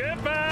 Get back!